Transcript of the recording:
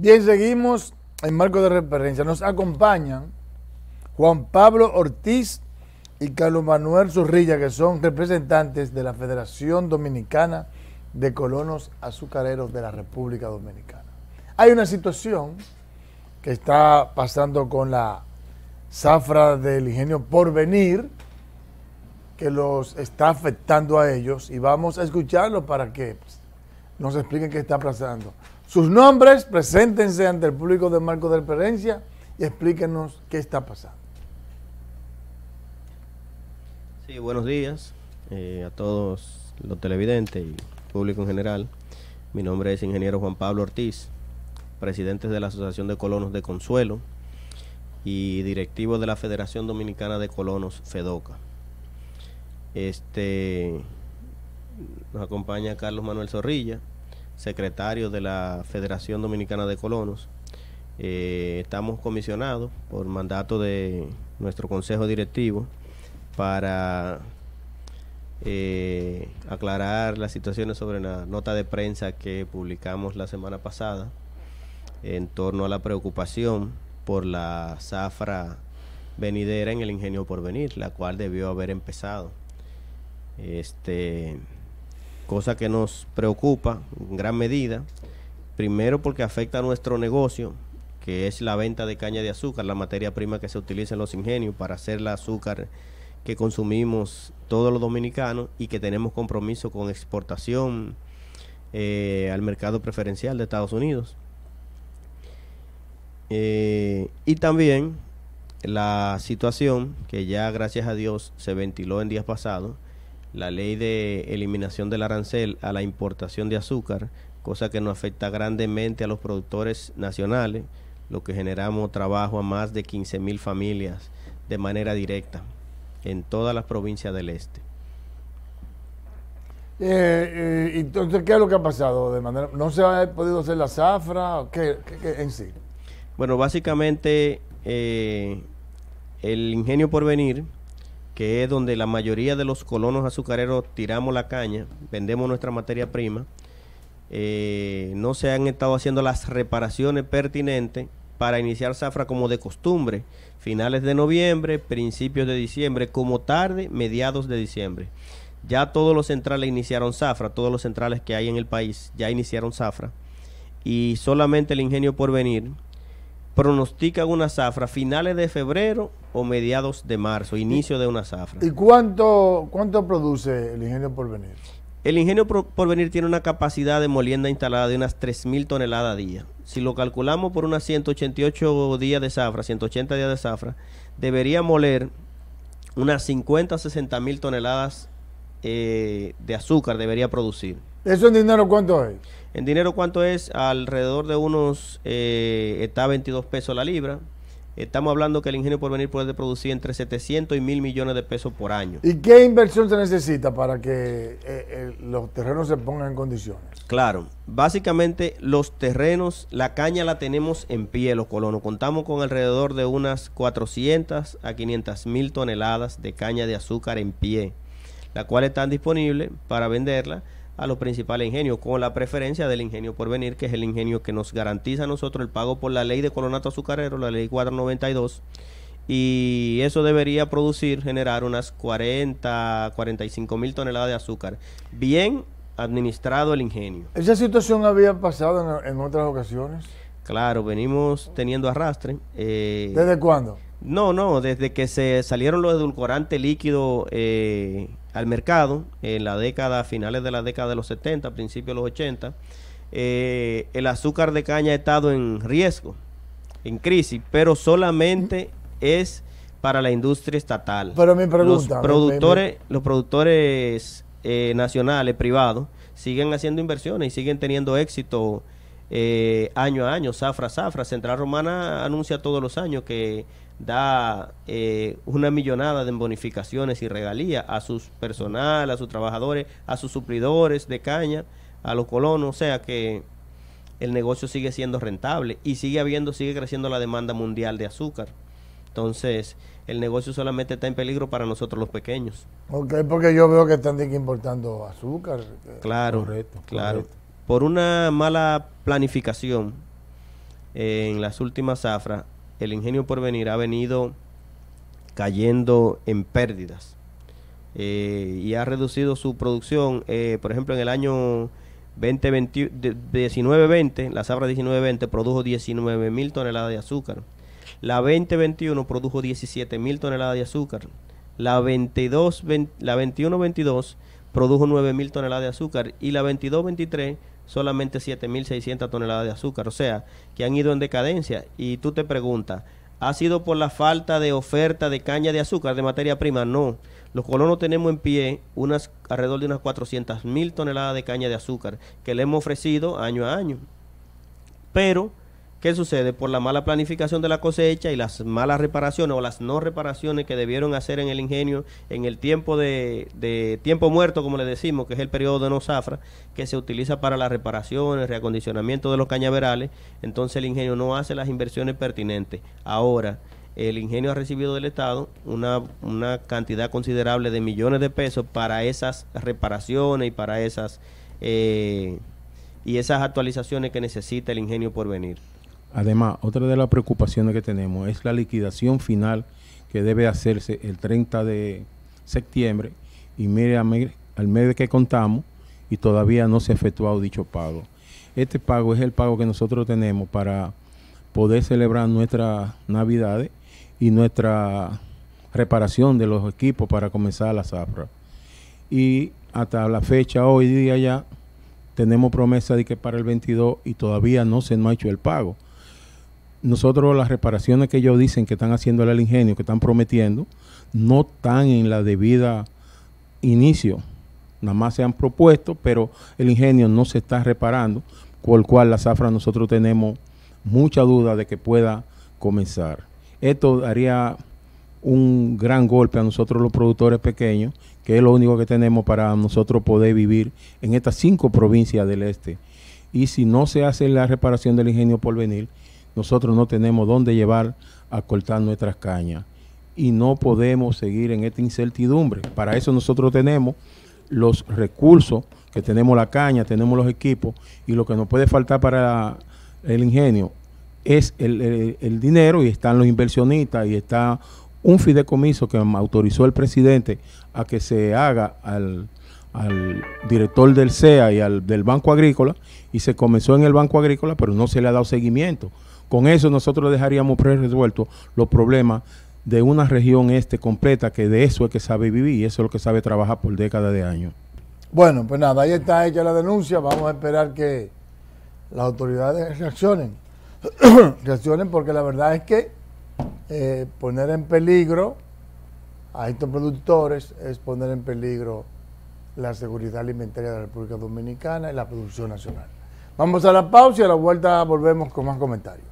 Bien, seguimos en marco de referencia. Nos acompañan Juan Pablo Ortiz y Carlos Manuel Zorrilla, que son representantes de la Federación Dominicana de Colonos Azucareros de la República Dominicana. Hay una situación que está pasando con la zafra del ingenio Porvenir, que los está afectando a ellos, y vamos a escucharlo para que nos expliquen qué está pasando. Sus nombres, preséntense ante el público de Marco de Referencia y explíquenos qué está pasando. Sí, buenos días eh, a todos los televidentes y público en general. Mi nombre es ingeniero Juan Pablo Ortiz, presidente de la Asociación de Colonos de Consuelo y directivo de la Federación Dominicana de Colonos, FEDOCA. Este nos acompaña Carlos Manuel Zorrilla, secretario de la Federación Dominicana de Colonos. Eh, estamos comisionados por mandato de nuestro consejo directivo para eh, aclarar las situaciones sobre la nota de prensa que publicamos la semana pasada en torno a la preocupación por la zafra venidera en el ingenio por venir, la cual debió haber empezado. Este cosa que nos preocupa en gran medida, primero porque afecta a nuestro negocio, que es la venta de caña de azúcar, la materia prima que se utiliza en los ingenios para hacer el azúcar que consumimos todos los dominicanos y que tenemos compromiso con exportación eh, al mercado preferencial de Estados Unidos. Eh, y también la situación que ya gracias a Dios se ventiló en días pasados, la ley de eliminación del arancel a la importación de azúcar, cosa que nos afecta grandemente a los productores nacionales, lo que generamos trabajo a más de 15 mil familias de manera directa en todas las provincias del este. Eh, eh, entonces, ¿qué es lo que ha pasado? De manera, ¿No se ha podido hacer la zafra? ¿Qué, en sí? Bueno, básicamente eh, el ingenio por venir que es donde la mayoría de los colonos azucareros tiramos la caña, vendemos nuestra materia prima, eh, no se han estado haciendo las reparaciones pertinentes para iniciar zafra como de costumbre, finales de noviembre, principios de diciembre, como tarde, mediados de diciembre. Ya todos los centrales iniciaron zafra, todos los centrales que hay en el país ya iniciaron zafra, y solamente el ingenio por venir pronostica una zafra finales de febrero o mediados de marzo, inicio de una zafra. ¿Y cuánto, cuánto produce el ingenio Porvenir? El ingenio Porvenir tiene una capacidad de molienda instalada de unas 3.000 toneladas a día. Si lo calculamos por unas 188 días de zafra, 180 días de zafra, debería moler unas 50 a 60 mil toneladas eh, de azúcar, debería producir. ¿Eso en dinero cuánto es? En dinero, ¿cuánto es? Alrededor de unos, eh, está 22 pesos la libra. Estamos hablando que el ingenio por venir puede producir entre 700 y 1000 millones de pesos por año. ¿Y qué inversión se necesita para que eh, eh, los terrenos se pongan en condiciones? Claro, básicamente los terrenos, la caña la tenemos en pie, los colonos. Contamos con alrededor de unas 400 a 500 mil toneladas de caña de azúcar en pie, la cual están disponibles para venderla a los principales ingenios, con la preferencia del ingenio por venir, que es el ingenio que nos garantiza a nosotros el pago por la ley de colonato azucarero, la ley 492, y eso debería producir, generar unas 40, 45 mil toneladas de azúcar. Bien administrado el ingenio. ¿Esa situación había pasado en, otras ocasiones? Claro, venimos teniendo arrastre. Eh, ¿Desde cuándo? No, no, desde que se salieron los edulcorantes líquidos eh, al mercado en la década, finales de la década de los 70, principios de los 80, eh, el azúcar de caña ha estado en riesgo, en crisis, pero solamente es para la industria estatal. Pero mi pregunta, los productores, los productores eh, nacionales, privados, siguen haciendo inversiones y siguen teniendo éxito eh, año a año, zafra, zafra. Central Romana anuncia todos los años que da eh, una millonada de bonificaciones y regalías a sus personal, a sus trabajadores, a sus suplidores de caña, a los colonos, o sea que el negocio sigue siendo rentable y sigue habiendo, sigue creciendo la demanda mundial de azúcar. Entonces, el negocio solamente está en peligro para nosotros los pequeños. Ok, porque yo veo que están importando azúcar. Claro, claro. Por una mala planificación eh, en las últimas zafras, el ingenio Porvenir ha venido cayendo en pérdidas eh, y ha reducido su producción. Eh, por ejemplo, en el año 19-20, la zafra 19-20 produjo 19 mil toneladas de azúcar. La 2021 produjo 17 mil toneladas de azúcar. La 22, la 21-22 produjo 9 mil toneladas de azúcar y la 22-23 solamente 7.600 toneladas de azúcar, o sea, que han ido en decadencia. Y tú te preguntas, ¿ha sido por la falta de oferta de caña de azúcar, de materia prima? No. Los colonos tenemos en pie unas alrededor de unas 400.000 toneladas de caña de azúcar que le hemos ofrecido año a año. Pero ¿Qué sucede? Por la mala planificación de la cosecha y las malas reparaciones o las no reparaciones que debieron hacer en el ingenio en el tiempo de, tiempo muerto, como le decimos, que es el periodo de no zafra, que se utiliza para las reparaciones, reacondicionamiento de los cañaverales, entonces el ingenio no hace las inversiones pertinentes. Ahora, el ingenio ha recibido del Estado una, cantidad considerable de millones de pesos para esas reparaciones y para esas... Eh, y esas actualizaciones que necesita el ingenio por venir. Además, otra de las preocupaciones que tenemos es la liquidación final que debe hacerse el 30 de septiembre y mire al mes que contamos y todavía no se ha efectuado dicho pago. Este pago es el pago que nosotros tenemos para poder celebrar nuestras navidades y nuestra reparación de los equipos para comenzar la zafra. Y hasta la fecha, hoy día ya, tenemos promesa de que para el 22 y todavía no se nos ha hecho el pago nosotros las reparaciones que ellos dicen que están haciendo al ingenio, que están prometiendo, no están en la debida inicio. Nada más se han propuesto, pero el ingenio no se está reparando, con lo cual la zafra nosotros tenemos mucha duda de que pueda comenzar. Esto daría un gran golpe a nosotros los productores pequeños, que es lo único que tenemos para nosotros poder vivir en estas cinco provincias del este. Y si no se hace la reparación del ingenio por venir, nosotros no tenemos dónde llevar a cortar nuestras cañas y no podemos seguir en esta incertidumbre. Para eso nosotros tenemos los recursos, que tenemos la caña, tenemos los equipos y lo que nos puede faltar para el ingenio es el, dinero y están los inversionistas y está un fideicomiso que autorizó el presidente a que se haga al, al director del CEA y al del Banco Agrícola y se comenzó en el Banco Agrícola, pero no se le ha dado seguimiento. Con eso nosotros dejaríamos resueltos los problemas de una región este completa que de eso es que sabe vivir y eso es lo que sabe trabajar por décadas de años. Bueno, pues nada, ahí está hecha la denuncia. Vamos a esperar que las autoridades reaccionen. reaccionen porque la verdad es que eh, poner en peligro a estos productores es poner en peligro la seguridad alimentaria de la República Dominicana y la producción nacional. Vamos a la pausa y a la vuelta volvemos con más comentarios.